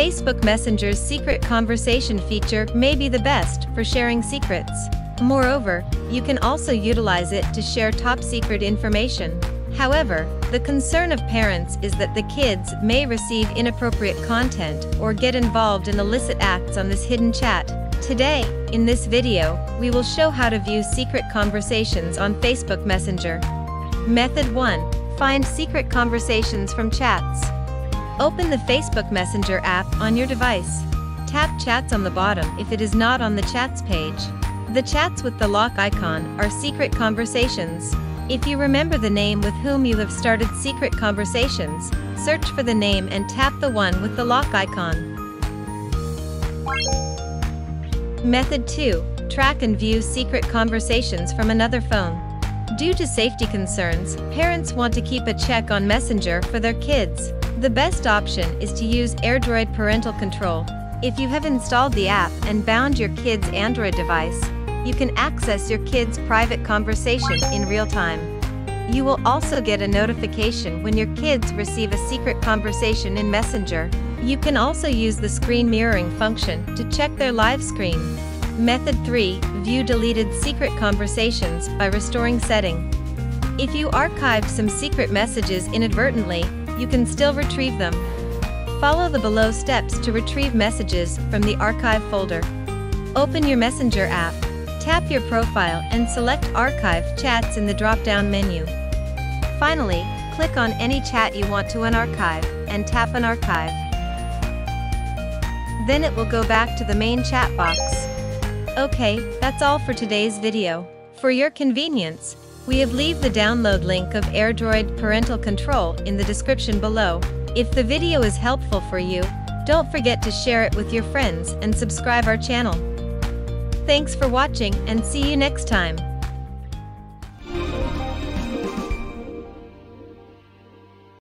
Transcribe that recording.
Facebook Messenger's secret conversation feature may be the best for sharing secrets. Moreover, you can also utilize it to share top secret information. However, the concern of parents is that the kids may receive inappropriate content or get involved in illicit acts on this hidden chat. Today, in this video, we will show how to view secret conversations on Facebook Messenger. Method 1. Find secret conversations from chats. Open the Facebook Messenger app on your device. Tap Chats on the bottom if it is not on the Chats page. The chats with the lock icon are secret conversations. If you remember the name with whom you have started secret conversations, search for the name and tap the one with the lock icon. Method 2. Track and view secret conversations from another phone. Due to safety concerns, parents want to keep a check on Messenger for their kids. The best option is to use AirDroid Parental Control. If you have installed the app and bound your kid's Android device, you can access your kid's private conversation in real time. You will also get a notification when your kids receive a secret conversation in Messenger. You can also use the screen mirroring function to check their live screen. Method 3. View deleted secret conversations by restoring setting. If you archived some secret messages inadvertently, you can still retrieve them. Follow the below steps to retrieve messages from the archive folder. Open your Messenger app, tap your profile and select Archive Chats in the drop-down menu. Finally, click on any chat you want to unarchive, and tap Unarchive. Then it will go back to the main chat box. Okay, that's all for today's video. For your convenience, we have leave the download link of AirDroid Parental Control in the description below. If the video is helpful for you, don't forget to share it with your friends and subscribe our channel. Thanks for watching and see you next time.